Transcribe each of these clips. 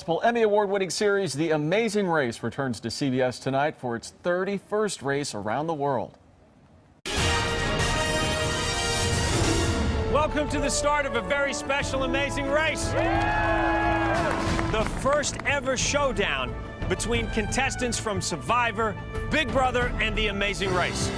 Multiple Emmy Award winning series The Amazing Race returns to CBS tonight for its 31st race around the world. Welcome to the start of a very special Amazing Race. The first ever showdown between contestants from Survivor, Big Brother, and The Amazing Race.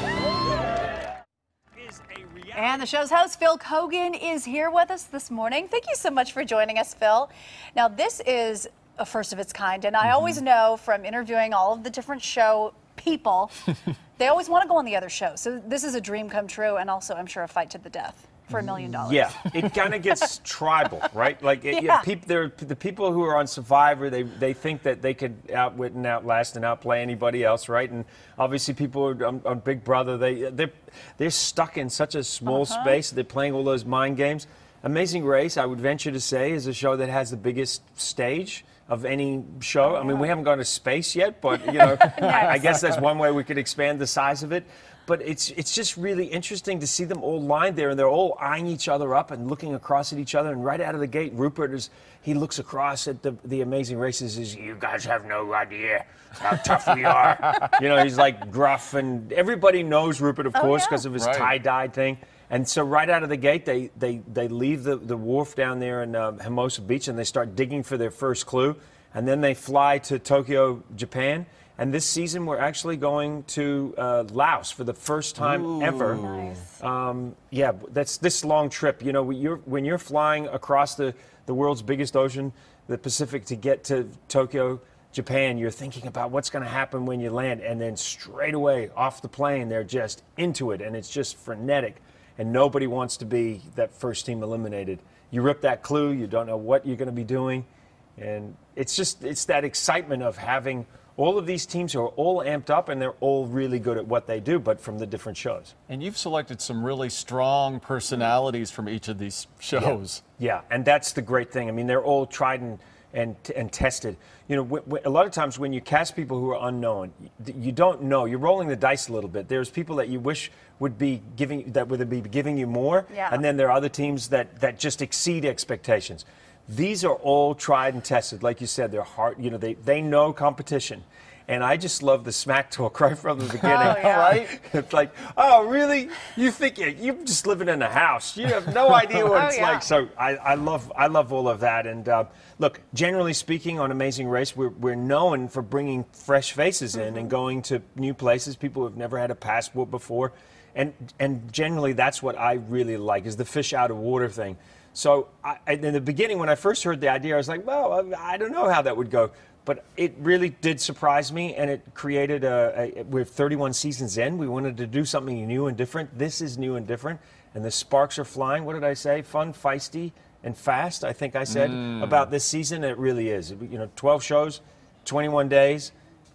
And the show's host, Phil Keoghan, is here with us this morning. Thank you so much for joining us, Phil. Now, this is a first of its kind, and I Mm-hmm. always know from interviewing all of the different show people, they always want to go on the other show. So this is a dream come true, and also, I'm sure, a fight to the death for a million dollars. Yeah, it kind of gets tribal, right? Like it, Yeah. peop, they're, the people who are on Survivor, they they think that they could outwit and outlast and outplay anybody else, right? And obviously, people are on, on Big Brother, they they're they're stuck in such a small Uh-huh. space. They're playing all those mind games. Amazing Race, I would venture to say, is a show that has the biggest stage of any show. I mean, we haven't gone to space yet, but you know, I, I guess that's one way we could expand the size of it. But it's it's just really interesting to see them all lined there, and they're all eyeing each other up and looking across at each other. And right out of the gate, Rupert is he looks across at the the Amazing Racers. Is you guys have no idea how tough we are. you know, he's like gruff, and everybody knows Rupert, of oh, course, yeah. because of his Right. tie dye thing. And so right out of the gate, they they they leave the the wharf down there in uh, Hermosa Beach, and they start digging for their first clue. And then they fly to Tokyo, Japan. And this season, we're actually going to uh, Laos for the first time ever. Nice. Um, yeah, that's this long trip. You know, when you're, when you're flying across the, the world's biggest ocean, the Pacific, to get to Tokyo, Japan, you're thinking about what's going to happen when you land. And then straight away off the plane, they're just into it. And it's just frenetic. And nobody wants to be that first team eliminated. You rip that clue, you don't know what you're going to be doing. And it's just, it's that excitement of having all of these teams who are all amped up and they're all really good at what they do, but from the different shows. And you've selected some really strong personalities from each of these shows. Yeah, and that's the great thing. I mean, they're all tried and and, and tested. You know, w- w- a lot of times when you cast people who are unknown, you don't know. You're rolling the dice a little bit. There's people that you wish would be giving that would be giving you more, Yeah. and then there are other teams that that just exceed expectations. These are all tried and tested. Like you said, they're hard. You know, they they know competition. And I just love the smack talk right from the beginning, yeah. right? It's like, oh, really? You think you, you're just living in a house? You have no idea what Oh, it's yeah. like. So I, I love I love all of that. And uh, look, generally speaking, on Amazing Race, we're, we're known for bringing fresh faces in and going to new places. People who've never had a passport before, and and generally that's what I really like is the fish out of water thing. So I, in the beginning, when I first heard the idea, I was like, well, I, I don't know how that would go. But it really did surprise me, and it created a, a. We're 31 seasons in. We wanted to do something new and different. This is new and different, and the sparks are flying. What did I say? Fun, feisty, and fast. I think I said mm. about this season. It really is. You know, 12 shows, 21 days,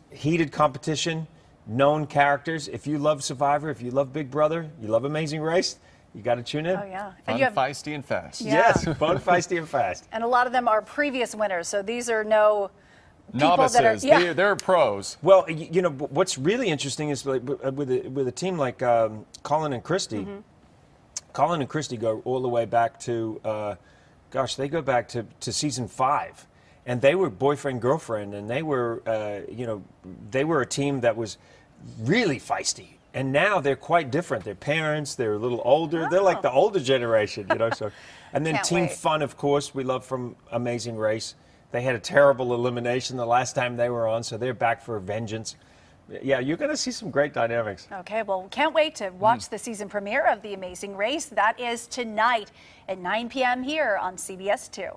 heated competition, known characters. If you love Survivor, if you love Big Brother, you love Amazing Race, you got to tune in. Oh, yeah. Fun, And, you have, feisty, and fast. Yeah. Yes, fun, feisty, and fast. and a lot of them are previous winners, so these are no people Novices, that are. Yeah. they, they're pros. Well, you know what's really interesting is like, uh, with a, with a team like um, Colin and Christie. Colin and Christie go all the way back to, uh, gosh, they go back to, to season five, and they were boyfriend girlfriend, and they were, uh, you know, they were a team that was really feisty. And now they're quite different. They're parents. They're a little older. They're like the older generation, you know. So, and then Can't Team wait. Fun, of course, we love from Amazing Race. They had a terrible elimination the last time they were on, so they're back for vengeance. Yeah, you're going to see some great dynamics. Okay, well, can't wait to hmm. watch the season premiere of The Amazing Race. That is tonight at 9 p.m. here on CBS 2.